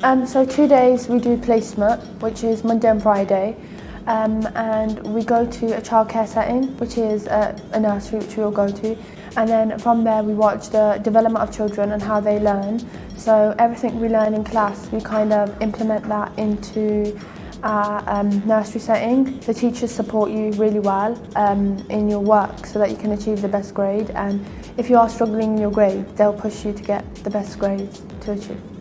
Um, so two days we do placement, which is Monday and Friday, um, and we go to a childcare setting, which is a, a nursery which we all go to, and then from there we watch the development of children and how they learn. So everything we learn in class, we kind of implement that into a um, nursery setting. The teachers support you really well um, in your work so that you can achieve the best grade and if you are struggling in your grade, they'll push you to get the best grades to achieve.